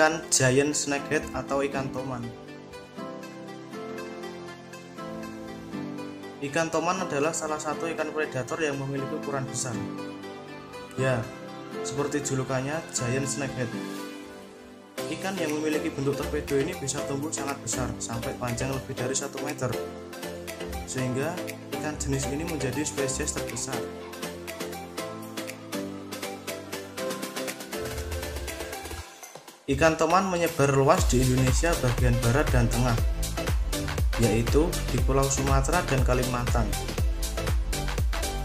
ikan giant snakehead atau ikan toman. Ikan toman adalah salah satu ikan predator yang memiliki ukuran besar. Ya, seperti julukannya giant snakehead. Ikan yang memiliki bentuk torpedo ini bisa tumbuh sangat besar sampai panjang lebih dari 1 meter. Sehingga ikan jenis ini menjadi spesies terbesar. Ikan toman menyebar luas di Indonesia bagian barat dan tengah, yaitu di Pulau Sumatera dan Kalimantan.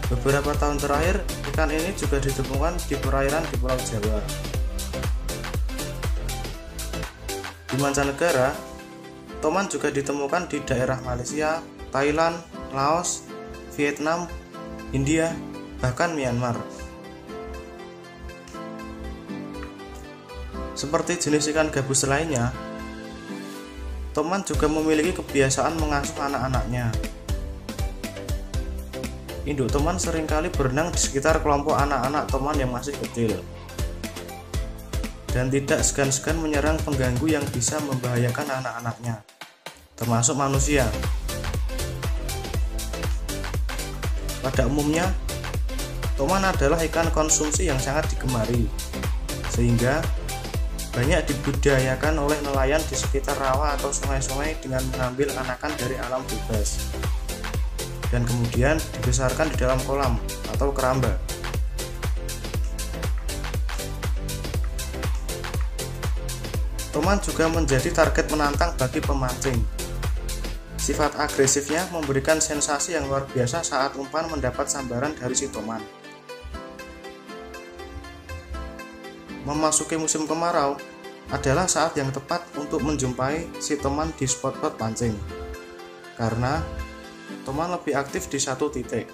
Beberapa tahun terakhir, ikan ini juga ditemukan di perairan di Pulau Jawa. Di mancanegara, toman juga ditemukan di daerah Malaysia, Thailand, Laos, Vietnam, India, bahkan Myanmar. Seperti jenis ikan gabus lainnya, Toman juga memiliki kebiasaan mengasuh anak-anaknya. Induk Toman sering kali berenang di sekitar kelompok anak-anak Toman yang masih kecil dan tidak segan-segan menyerang pengganggu yang bisa membahayakan anak-anaknya, termasuk manusia. Pada umumnya, Toman adalah ikan konsumsi yang sangat digemari, sehingga banyak dibudidayakan oleh nelayan di sekitar rawa atau sungai-sungai dengan mengambil anakan dari alam bebas dan kemudian dibesarkan di dalam kolam atau keramba. Toman juga menjadi target menantang bagi pemancing. Sifat agresifnya memberikan sensasi yang luar biasa saat umpan mendapat sambaran dari si toman. memasuki musim kemarau adalah saat yang tepat untuk menjumpai si teman di spot-spot pancing karena teman lebih aktif di satu titik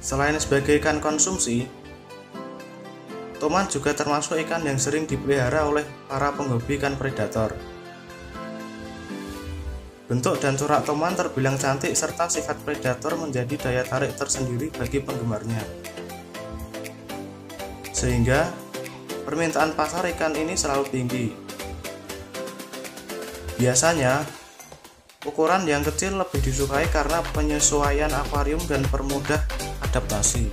selain sebagai ikan konsumsi Toman juga termasuk ikan yang sering dipelihara oleh para penghobi ikan predator. Bentuk dan corak toman terbilang cantik serta sifat predator menjadi daya tarik tersendiri bagi penggemarnya. Sehingga permintaan pasar ikan ini selalu tinggi. Biasanya, ukuran yang kecil lebih disukai karena penyesuaian akuarium dan permudah adaptasi.